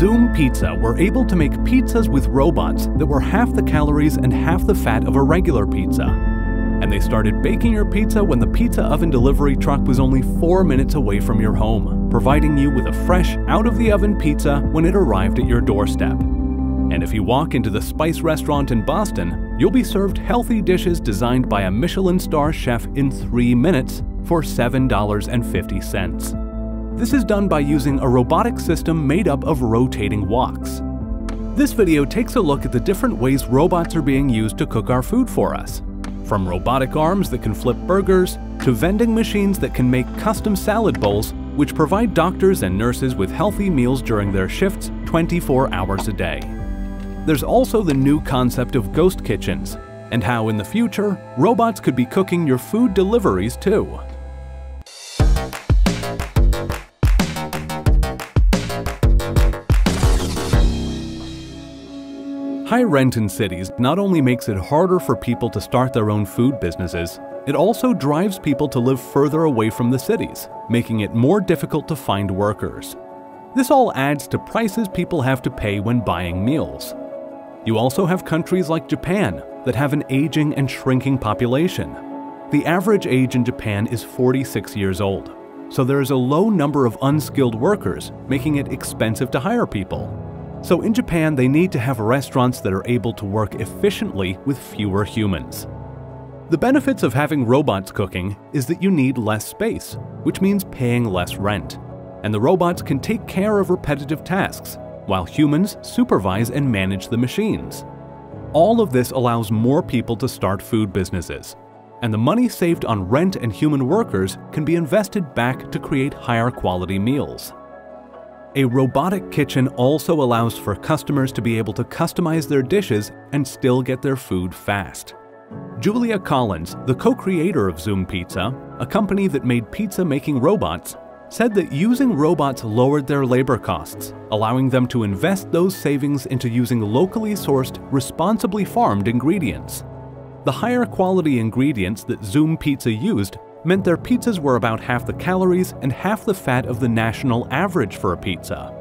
Zume Pizza were able to make pizzas with robots that were half the calories and half the fat of a regular pizza. And they started baking your pizza when the pizza oven delivery truck was only four minutes away from your home, providing you with a fresh, out of the oven pizza when it arrived at your doorstep. And if you walk into the Spyce restaurant in Boston, you'll be served healthy dishes designed by a Michelin star chef in three minutes for $7.50. This is done by using a robotic system made up of rotating woks. This video takes a look at the different ways robots are being used to cook our food for us. From robotic arms that can flip burgers, to vending machines that can make custom salad bowls, which provide doctors and nurses with healthy meals during their shifts 24 hours a day. There's also the new concept of ghost kitchens, and how in the future, robots could be cooking your food deliveries too. High rent in cities not only makes it harder for people to start their own food businesses, it also drives people to live further away from the cities, making it more difficult to find workers. This all adds to prices people have to pay when buying meals. You also have countries like Japan that have an aging and shrinking population. The average age in Japan is 46 years old, so there is a low number of unskilled workers, making it expensive to hire people. So in Japan, they need to have restaurants that are able to work efficiently with fewer humans. The benefits of having robots cooking is that you need less space, which means paying less rent. And the robots can take care of repetitive tasks, while humans supervise and manage the machines. All of this allows more people to start food businesses, and the money saved on rent and human workers can be invested back to create higher quality meals. A robotic kitchen also allows for customers to be able to customize their dishes and still get their food fast. Julia Collins, the co-creator of Zume Pizza, a company that made pizza-making robots, said that using robots lowered their labor costs, allowing them to invest those savings into using locally sourced, responsibly farmed ingredients. The higher quality ingredients that Zume Pizza used meant their pizzas were about half the calories and half the fat of the national average for a pizza.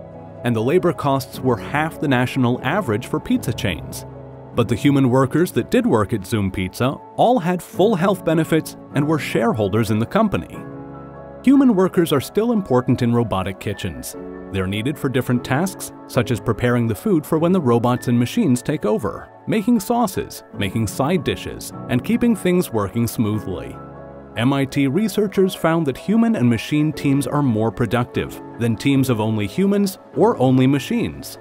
And the labor costs were half the national average for pizza chains. But the human workers that did work at Zume Pizza all had full health benefits and were shareholders in the company. Human workers are still important in robotic kitchens. They're needed for different tasks, such as preparing the food for when the robots and machines take over, making sauces, making side dishes, and keeping things working smoothly. MIT researchers found that human and machine teams are more productive than teams of only humans or only machines.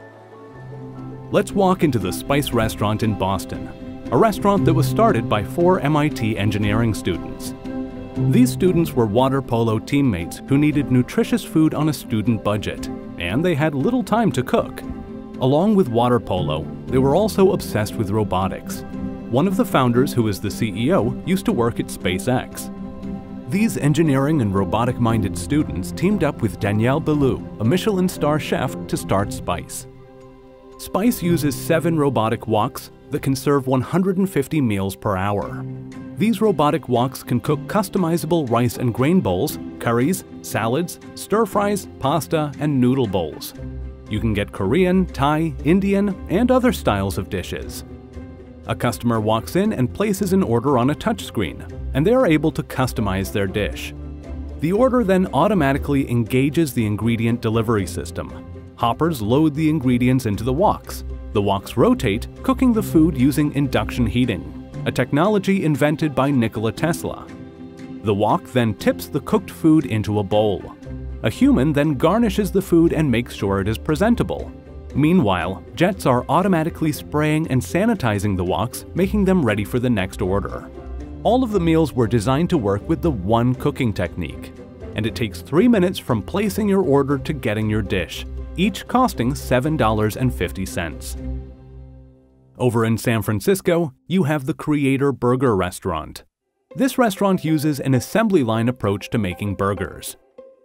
Let's walk into the Spyce restaurant in Boston, a restaurant that was started by four MIT engineering students. These students were water polo teammates who needed nutritious food on a student budget, and they had little time to cook. Along with water polo, they were also obsessed with robotics. One of the founders, who is the CEO, used to work at SpaceX. These engineering and robotic-minded students teamed up with Daniel Boulud, a Michelin star chef, to start Spyce. Spyce uses seven robotic woks that can serve 150 meals per hour. These robotic woks can cook customizable rice and grain bowls, curries, salads, stir-fries, pasta, and noodle bowls. You can get Korean, Thai, Indian, and other styles of dishes. A customer walks in and places an order on a touchscreen, and they are able to customize their dish. The order then automatically engages the ingredient delivery system. Hoppers load the ingredients into the woks, the woks rotate, cooking the food using induction heating, a technology invented by Nikola Tesla. The wok then tips the cooked food into a bowl. A human then garnishes the food and makes sure it is presentable. Meanwhile, jets are automatically spraying and sanitizing the woks, making them ready for the next order. All of the meals were designed to work with the one cooking technique, and it takes 3 minutes from placing your order to getting your dish, each costing $7.50. Over in San Francisco, you have the Creator Burger Restaurant. This restaurant uses an assembly line approach to making burgers.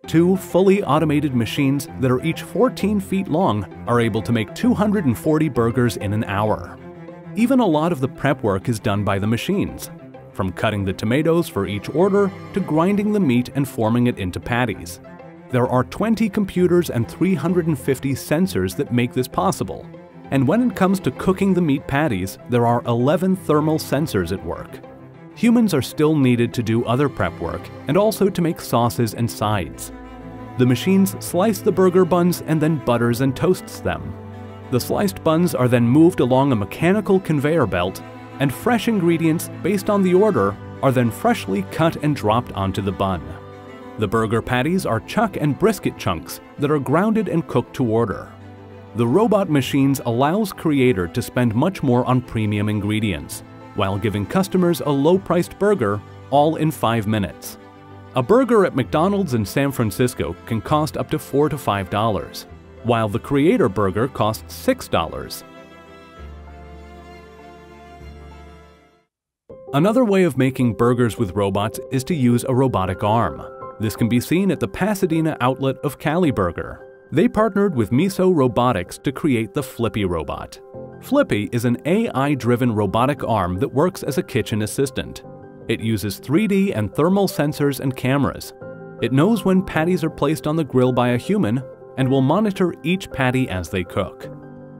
Two fully automated machines that are each 14 feet long are able to make 240 burgers in an hour. Even a lot of the prep work is done by the machines, from cutting the tomatoes for each order to grinding the meat and forming it into patties. There are 20 computers and 350 sensors that make this possible. And when it comes to cooking the meat patties, there are 11 thermal sensors at work. Humans are still needed to do other prep work and also to make sauces and sides. The machines slice the burger buns and then butters and toasts them. The sliced buns are then moved along a mechanical conveyor belt, and fresh ingredients based on the order are then freshly cut and dropped onto the bun. The burger patties are chuck and brisket chunks that are grounded and cooked to order. The robot machines allows Creator to spend much more on premium ingredients, while giving customers a low-priced burger all in 5 minutes. A burger at McDonald's in San Francisco can cost up to 4 to $5, while the Creator Burger costs $6. Another way of making burgers with robots is to use a robotic arm. This can be seen at the Pasadena outlet of CaliBurger. They partnered with Miso Robotics to create the Flippy robot. Flippy is an AI-driven robotic arm that works as a kitchen assistant. It uses 3D and thermal sensors and cameras. It knows when patties are placed on the grill by a human and will monitor each patty as they cook.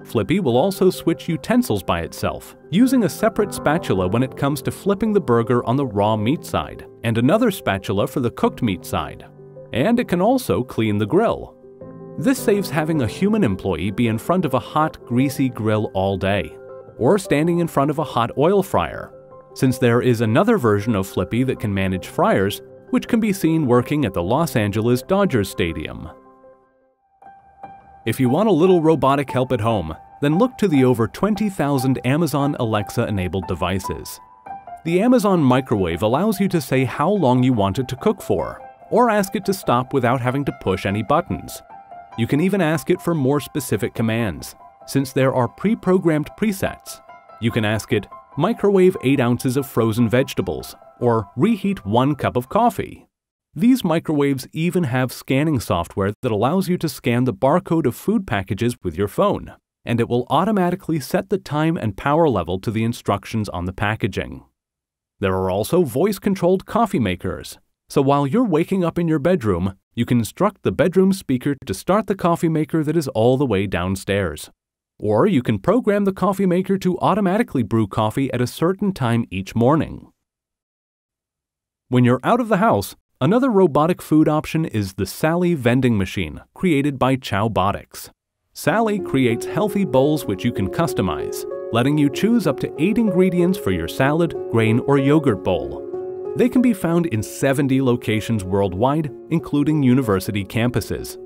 Flippy will also switch utensils by itself, using a separate spatula when it comes to flipping the burger on the raw meat side, and another spatula for the cooked meat side. And it can also clean the grill. This saves having a human employee be in front of a hot, greasy grill all day, or standing in front of a hot oil fryer, since there is another version of Flippy that can manage fryers, which can be seen working at the Los Angeles Dodgers Stadium. If you want a little robotic help at home, then look to the over 20,000 Amazon Alexa-enabled devices. The Amazon microwave allows you to say how long you want it to cook for, or ask it to stop without having to push any buttons. You can even ask it for more specific commands, since there are pre-programmed presets. You can ask it, microwave 8 ounces of frozen vegetables, or reheat 1 cup of coffee. These microwaves even have scanning software that allows you to scan the barcode of food packages with your phone, and it will automatically set the time and power level to the instructions on the packaging. There are also voice-controlled coffee makers, so while you're waking up in your bedroom, you can instruct the bedroom speaker to start the coffee maker that is all the way downstairs. Or you can program the coffee maker to automatically brew coffee at a certain time each morning. When you're out of the house, Another robotic food option is the Sally vending machine, created by Chowbotics. Sally creates healthy bowls which you can customize, letting you choose up to 8 ingredients for your salad, grain, or yogurt bowl. They can be found in 70 locations worldwide, including university campuses.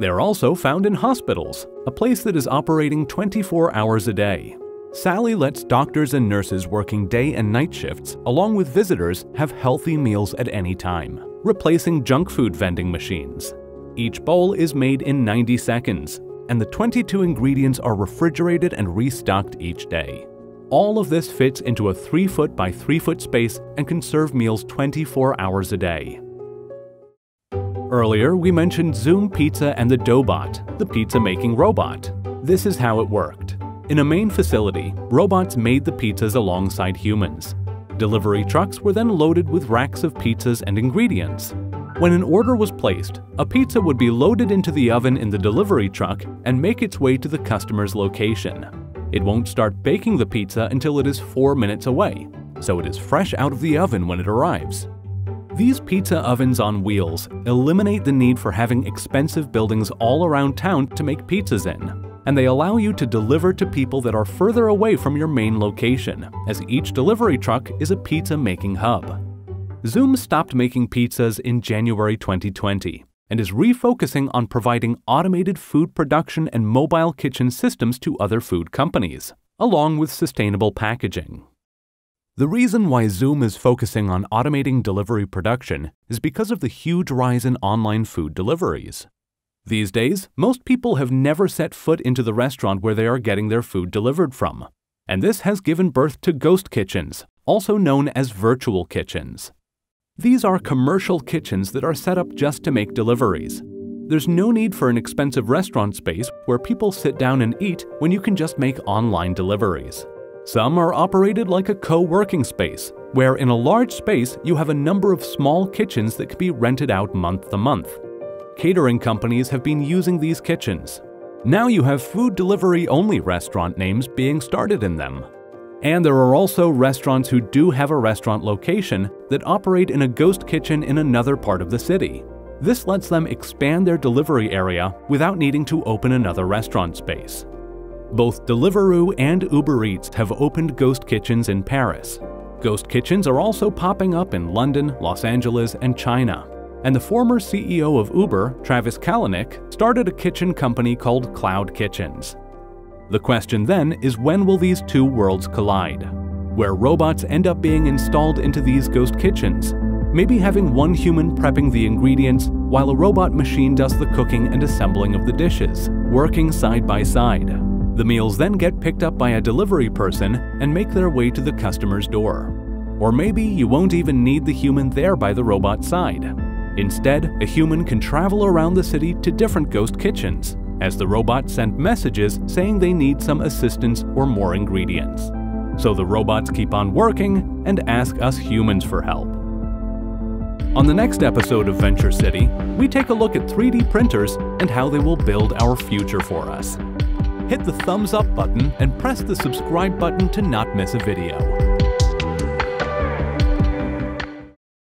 They are also found in hospitals, a place that is operating 24 hours a day. Sally lets doctors and nurses working day and night shifts, along with visitors, have healthy meals at any time replacing junk food vending machines. Each bowl is made in 90 seconds, and the 22 ingredients are refrigerated and restocked each day. All of this fits into a 3 foot by 3 foot space and can serve meals 24 hours a day. Earlier, we mentioned Zume Pizza and the Doughbot, the pizza-making robot. This is how it worked. In a main facility, robots made the pizzas alongside humans, Delivery trucks were then loaded with racks of pizzas and ingredients. When an order was placed, a pizza would be loaded into the oven in the delivery truck and make its way to the customer's location. It won't start baking the pizza until it is 4 minutes away, so it is fresh out of the oven when it arrives. These pizza ovens on wheels eliminate the need for having expensive buildings all around town to make pizzas in and they allow you to deliver to people that are further away from your main location, as each delivery truck is a pizza making hub. Zume stopped making pizzas in January 2020 and is refocusing on providing automated food production and mobile kitchen systems to other food companies, along with sustainable packaging. The reason why Zume is focusing on automating delivery production is because of the huge rise in online food deliveries. These days, most people have never set foot into the restaurant where they are getting their food delivered from. And this has given birth to ghost kitchens, also known as virtual kitchens. These are commercial kitchens that are set up just to make deliveries. There's no need for an expensive restaurant space where people sit down and eat when you can just make online deliveries. Some are operated like a co-working space, where in a large space you have a number of small kitchens that can be rented out month to month. catering companies have been using these kitchens. Now you have food delivery only restaurant names being started in them. And there are also restaurants who do have a restaurant location that operate in a ghost kitchen in another part of the city. This lets them expand their delivery area without needing to open another restaurant space. Both Deliveroo and Uber Eats have opened ghost kitchens in Paris. Ghost kitchens are also popping up in London, Los Angeles, and China. And the former CEO of Uber, Travis Kalanick, started a kitchen company called Cloud Kitchens. The question then is when will these two worlds collide? Where robots end up being installed into these ghost kitchens, maybe having one human prepping the ingredients while a robot machine does the cooking and assembling of the dishes, working side by side. The meals then get picked up by a delivery person and make their way to the customer's door. Or maybe you won't even need the human there by the robot side. Instead, a human can travel around the city to different ghost kitchens, as the robot sent messages saying they need some assistance or more ingredients. So the robots keep on working and ask us humans for help. On the next episode of Venture City, we take a look at 3D printers and how they will build our future for us. Hit the thumbs up button and press the subscribe button to not miss a video.